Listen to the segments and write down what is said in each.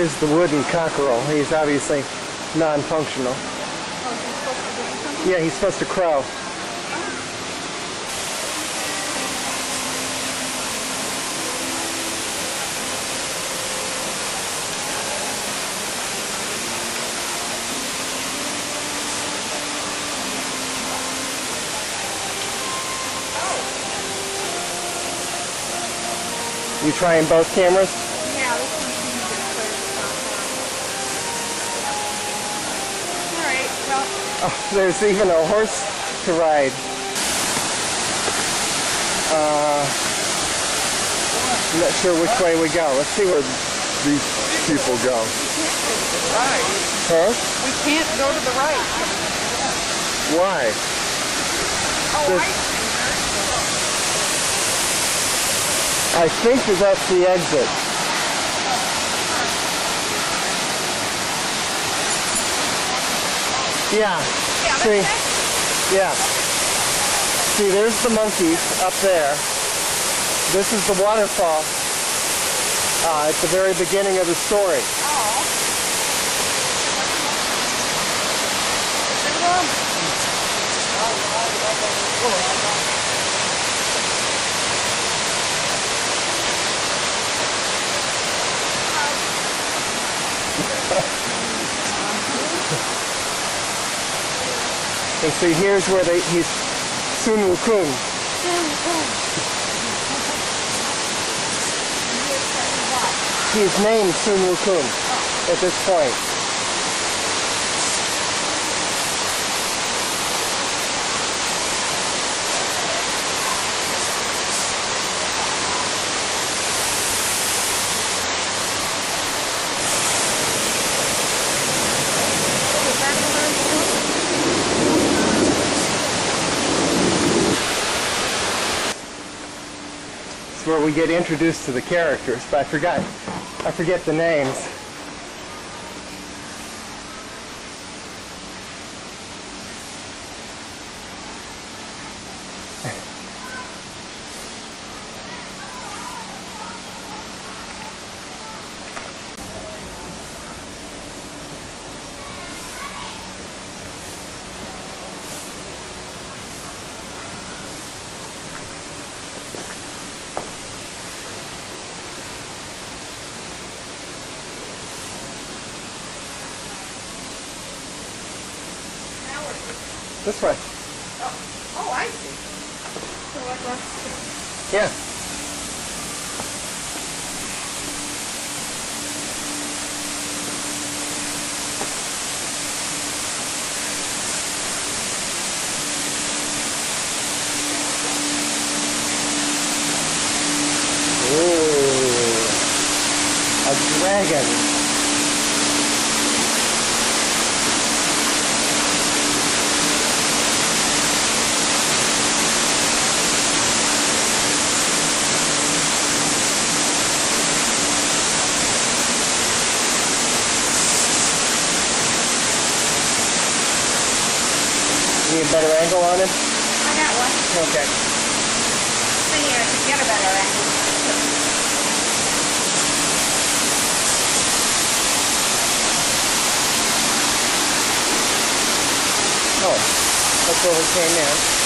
Here's the wooden cockerel. He's obviously non-functional. Yeah, he's supposed to crow. You trying both cameras? Yeah, this one seems to get clear as the All right, well, Oh, there's even a horse to ride. Uh, I'm not sure which way we go. Let's see where these people go. right. Huh? We can't go to the right. Why? Oh. I think that that's the exit. Yeah. Yeah, See? Yeah. See, there's the monkeys up there. This is the waterfall uh, at the very beginning of the story. And see, here's where they, he's Sun Wukong. He's named Sun Wukong at this point. We get introduced to the characters, but I forgot, I forget the names. This way. Oh, oh I see. So like left. Yeah. Ooh. A dragon. Need a better angle on it? I got one. Okay. See here, to get a better angle. Oh, where we came in.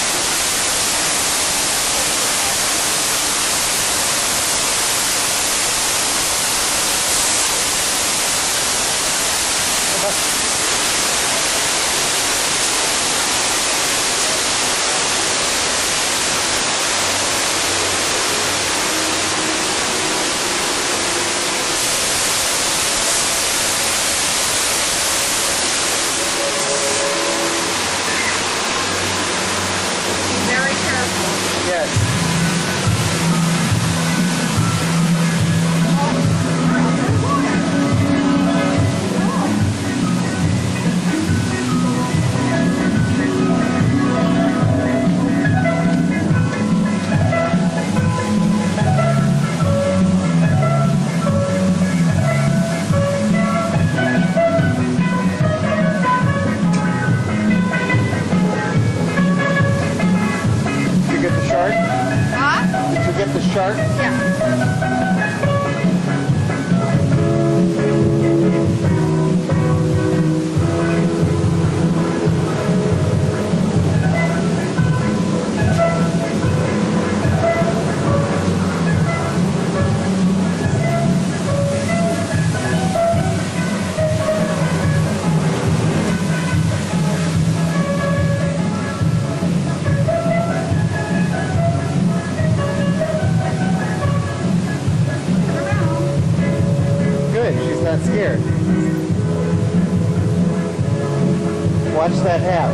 Get the shark? Yeah.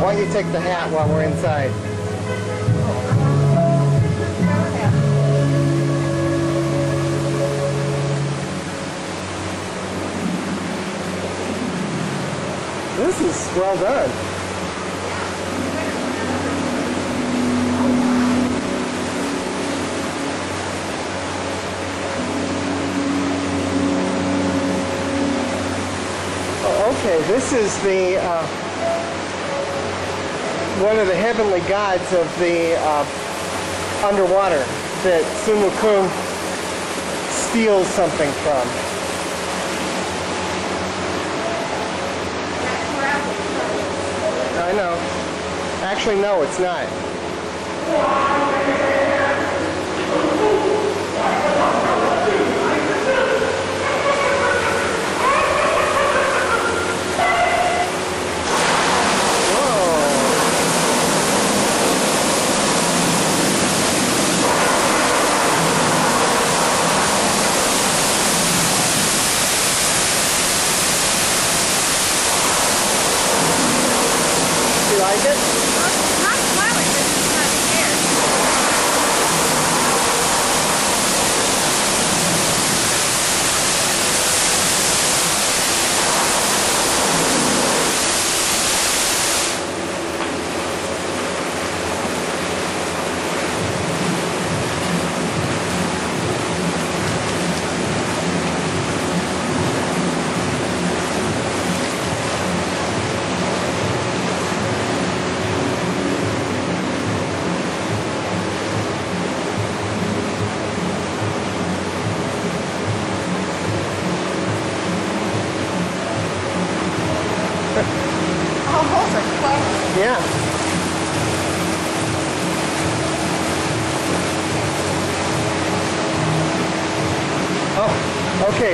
Why don't you take the hat while we're inside? This is well done. Oh, Okay, this is the uh, one of the heavenly gods of the uh, underwater that Sun Wukong steals something from. I know. Actually, no, it's not. Whoa. You like it?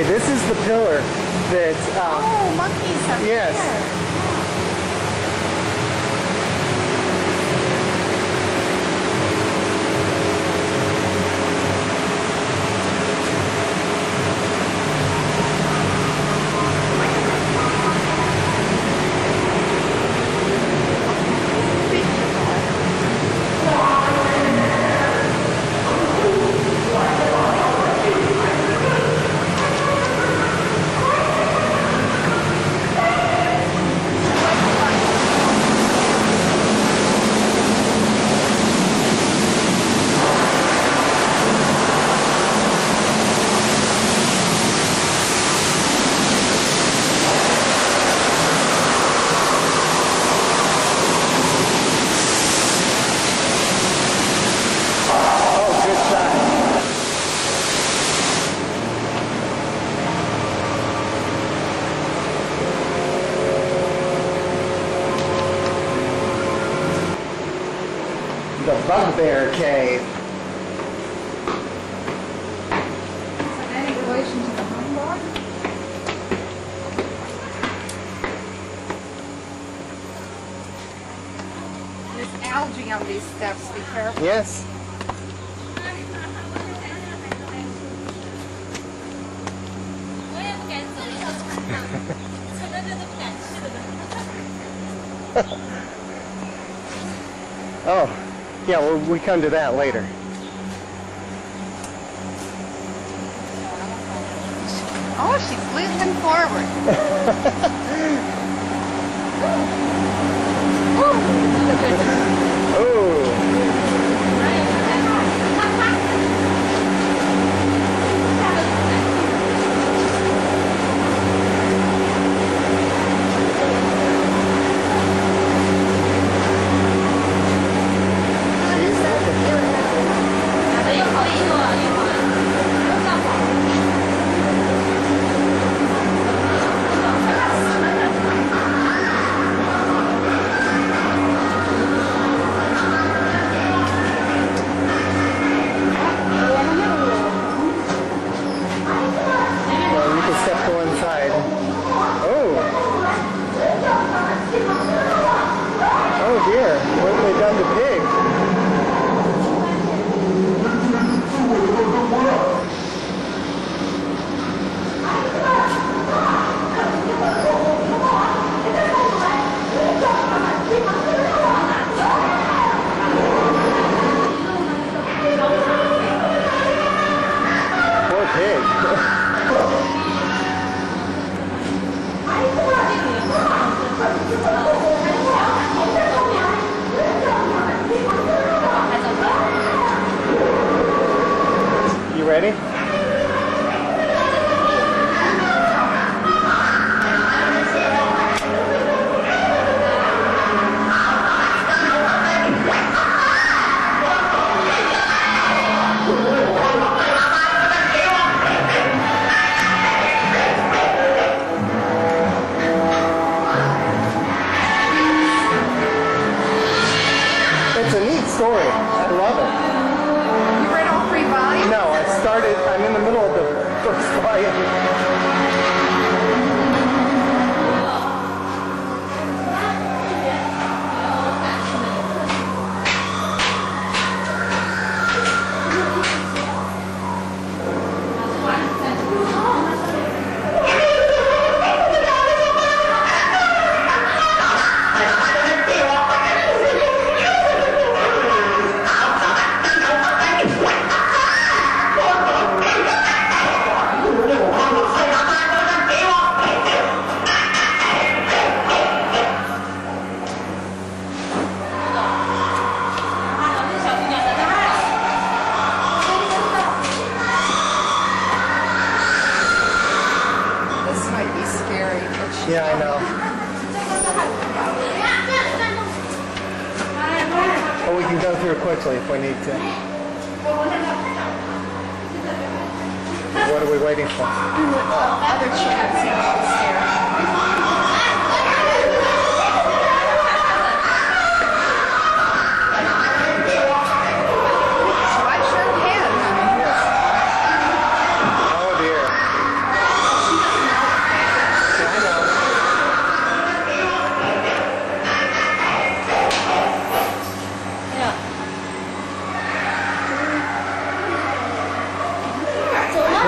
This is the pillar that. Uh, Oh, monkeys up Yes. there. oh, good shot. The Bugbear Cave. Any relation to the humbug? There's algae on these steps, be careful. Yes. Oh, yeah, well, we come to that later. Oh, she's leaping forward. Oh,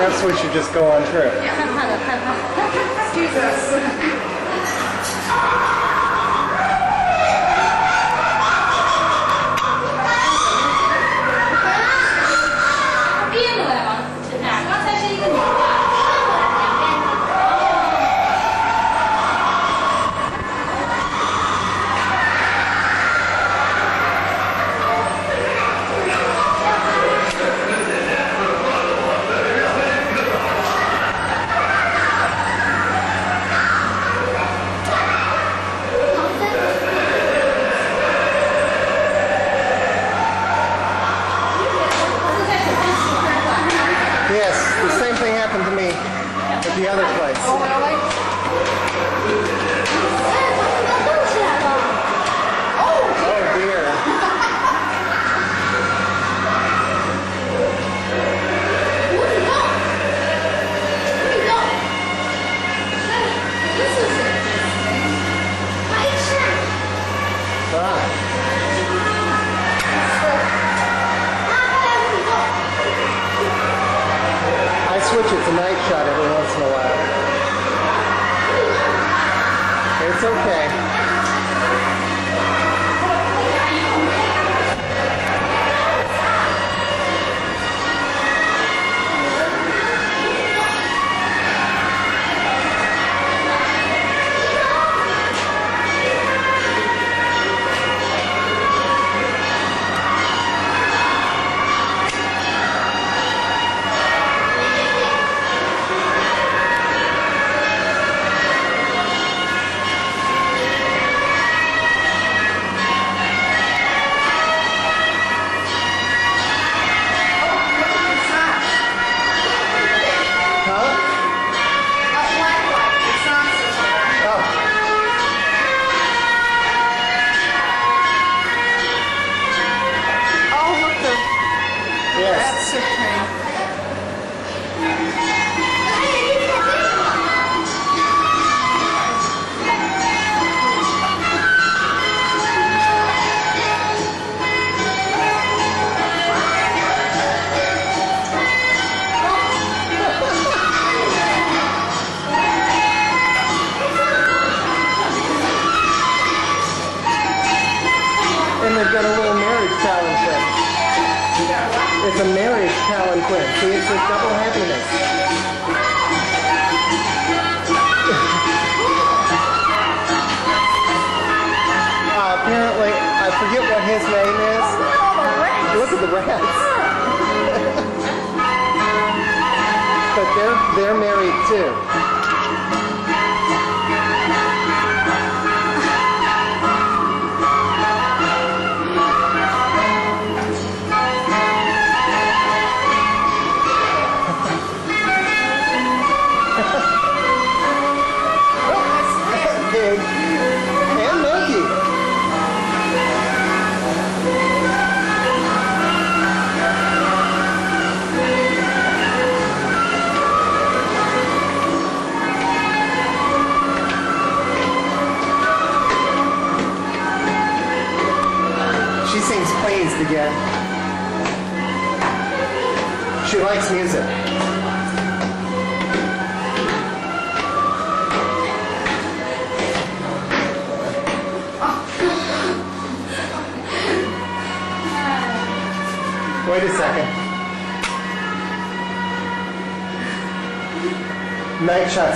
Perhaps we should just go on trip. Jesus. I switch it to night shot every once in a while. It's okay.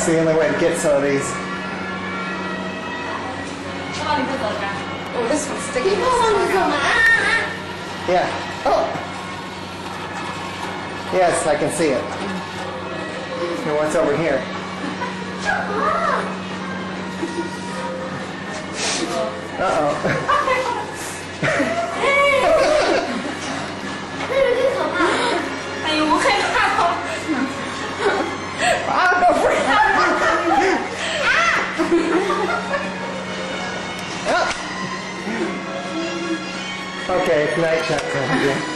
that's the only way to get some of these. Oh, this one's sticky. Yeah. Oh. Yes, I can see it. And what's over here? Okay, it's night time again.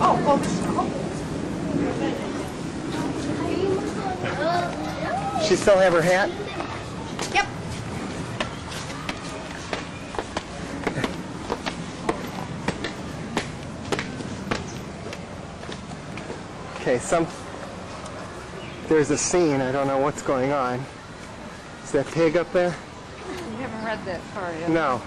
Oh, oh, oh. She still have her hat? Yep. Okay, some. There's a scene. I don't know what's going on. Is that pig up there? You haven't read that far yet. No.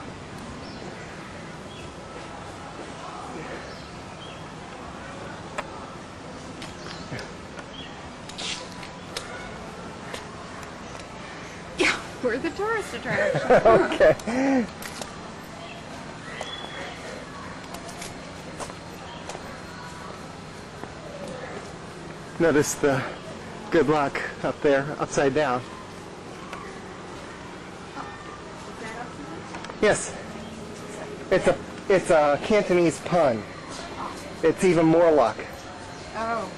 We're the tourist attraction. Okay. Notice the good luck up there, upside down. Oh, yes. It's a it's a Cantonese pun. It's even more luck. oh.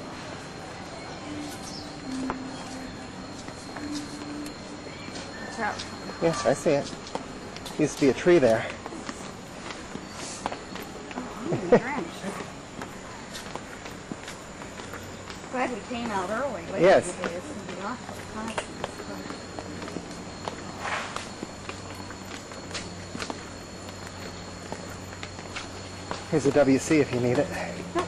Out. Yes, I see it. Used to be a tree there. Oh, Orange. Glad we came out early. Later Yes. today, it's gonna be awful constant, Here's a WC if you need it. so-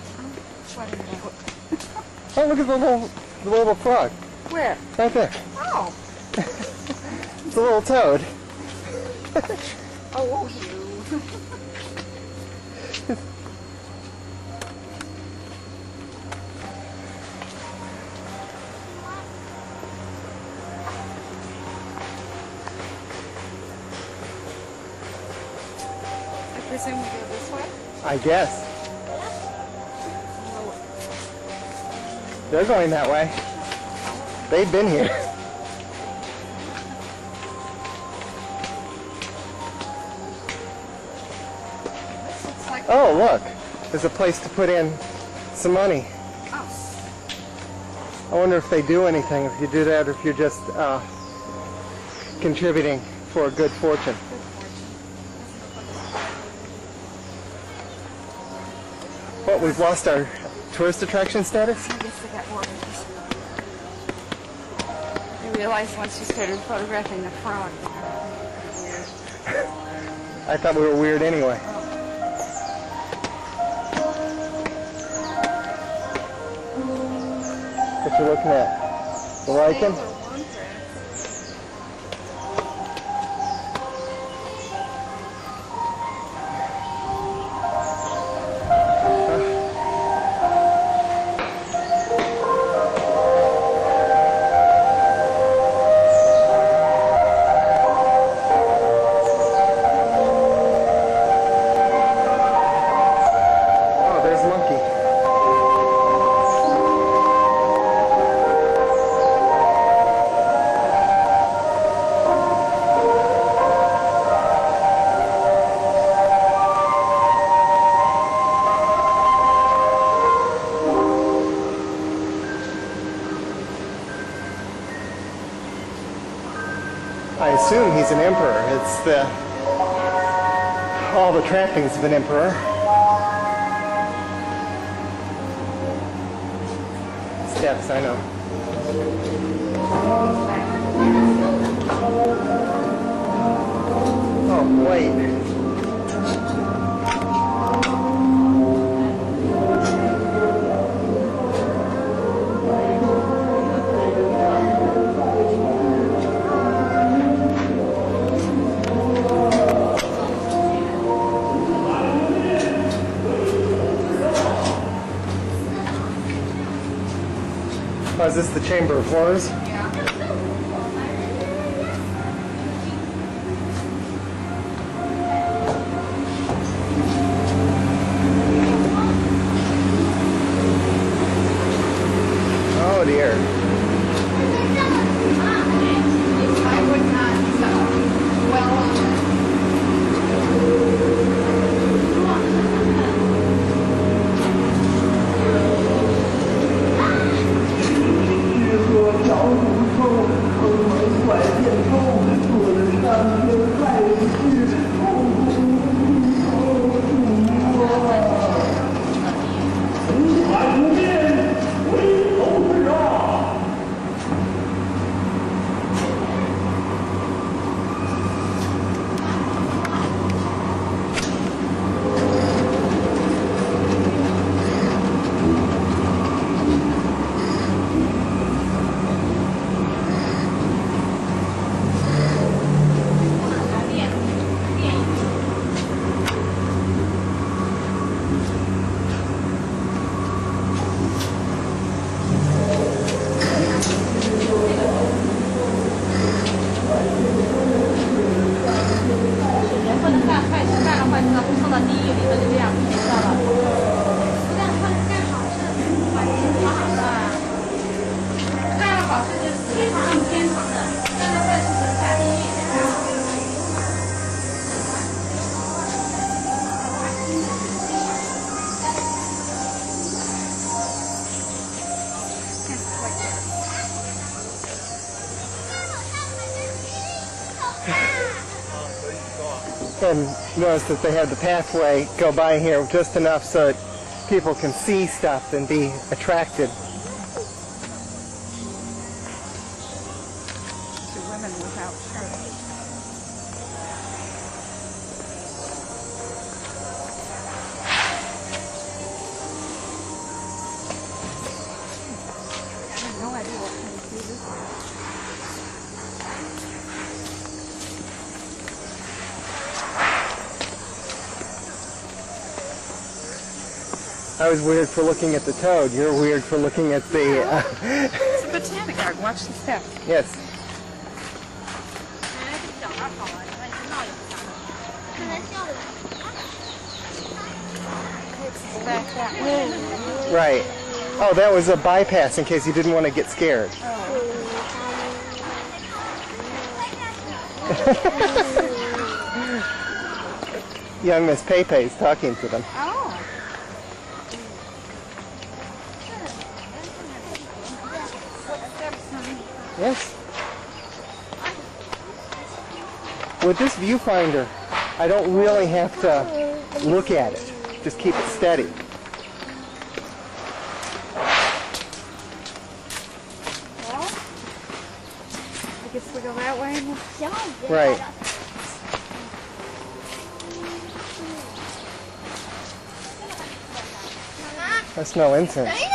What in the- Oh, look at the little the little frog Where? right there. It's a little toad. oh, you. I presume we go this way? I guess. They're going that way. They've been here. Oh, look. There's a place to put in some money. oh, I wonder if they do anything, if you do that, or if you're just uh, contributing for a good fortune. What, we've lost our tourist attraction status? I guess they got. I realized once you started photographing the frog. I thought we were weird anyway. What you looking at? The lichen? Assume he's an emperor. It's the all the trappings of an emperor. Steps, I know. Oh, wait. Is this the Chamber of Horrors? Notice that they have the pathway go by here just enough so that people can see stuff and be attracted. women without shirts. I was weird for looking at the toad. You're weird for looking at the... Uh, it's a botanic garden. Watch the step. Yes. Right. Oh, that was a bypass in case you didn't want to get scared. Young Miss Pepe is talking to them. Oh. With this viewfinder, I don't really have to look at it. Just keep it steady. Well, I guess we go that way. Right. That's no incense.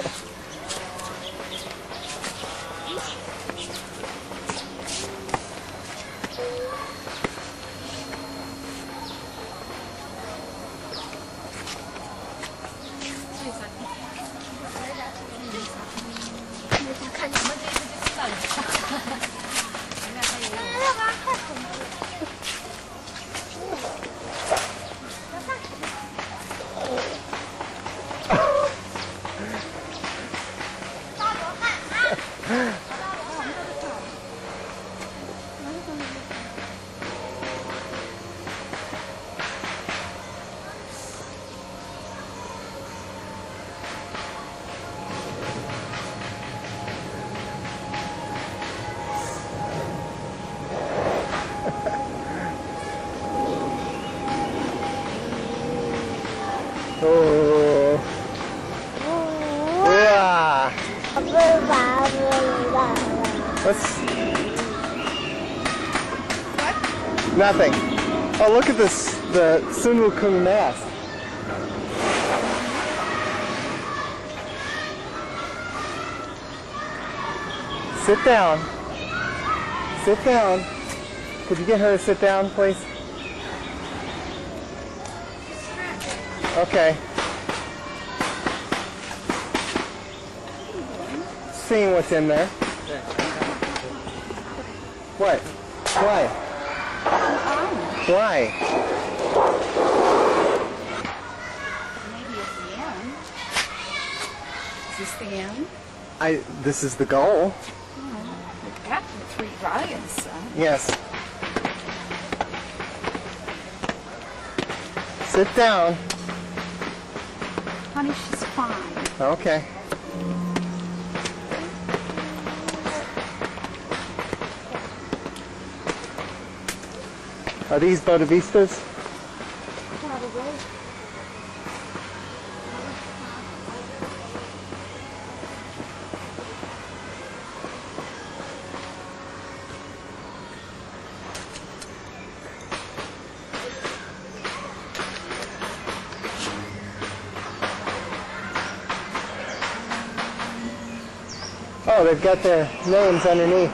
Sun Wukong mask. Sit down. Sit down. Could you get her to sit down, please? Okay. Seeing what's in there. What? Why? Why? Maybe it's the end. Is this the end? I. This is the goal. Oh, We've the three son. Yes. Sit down. Honey, she's fine. Okay. Are these Bodavistas? Oh, got their names underneath.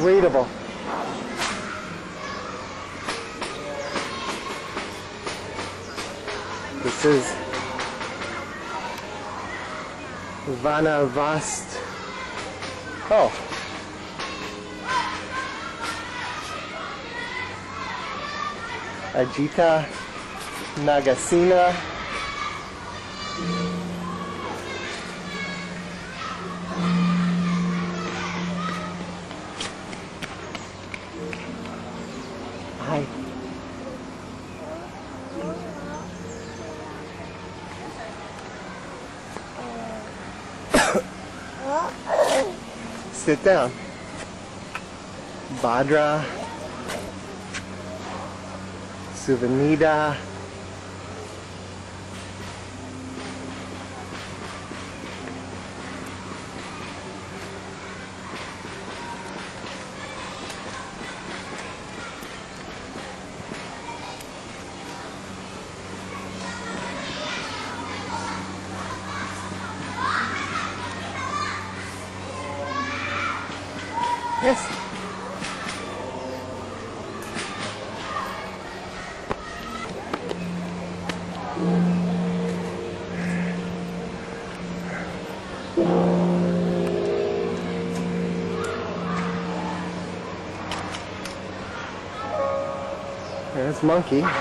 Readable. This is Vanavast. Oh. Ajita Nagasena. Sit down. Bhadra. Suvanida. Monkey.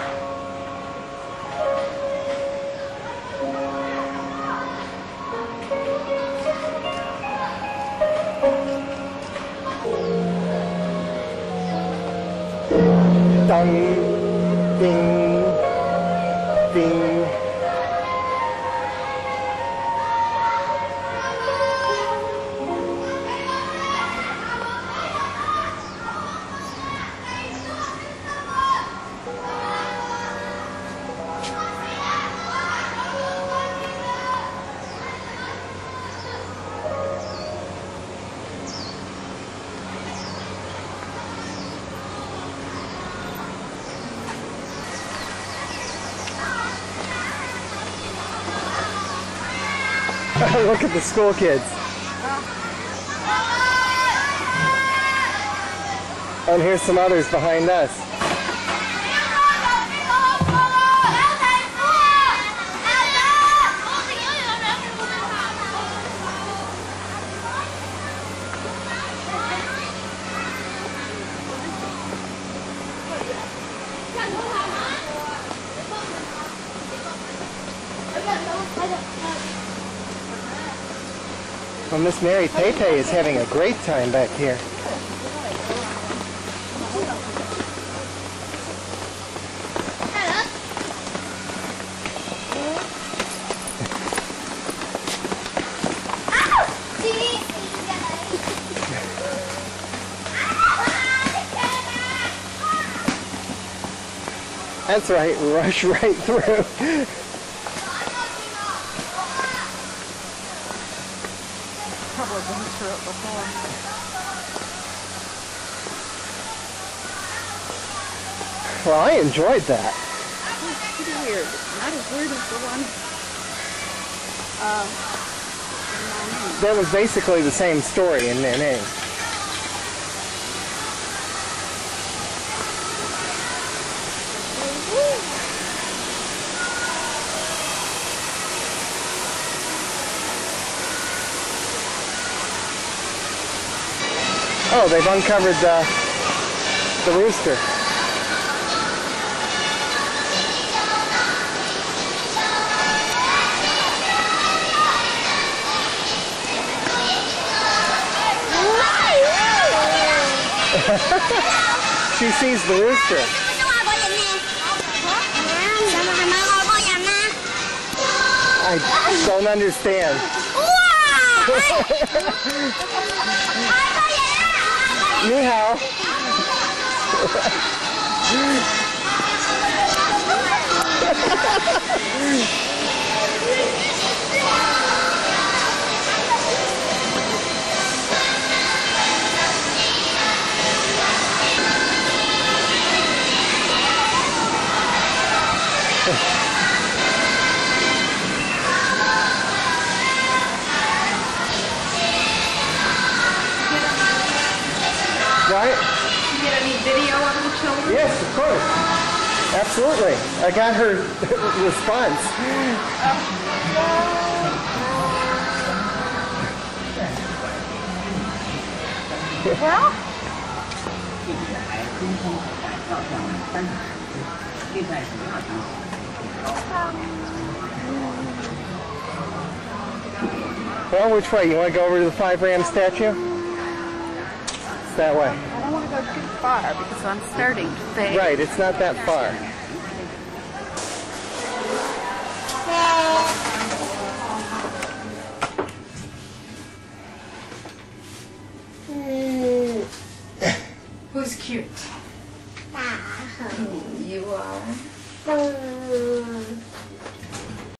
The school kids. And here's some others behind us. Miss Mary Pepe is having a great time back here. That's right, rush right through. Probably been through it before. Well, I enjoyed that. It's pretty weird. Not as weird as the one. Uh. That was basically the same story in Nanning. Oh, they've uncovered the, the rooster. She sees the rooster. I don't understand. Ni hao. Absolutely. I got her response. Well, Well, which way? You want to go over to the Five Ram statue? It's that way. I don't want to go too far because I'm starting to fade. Right, it's not that far. 안녕.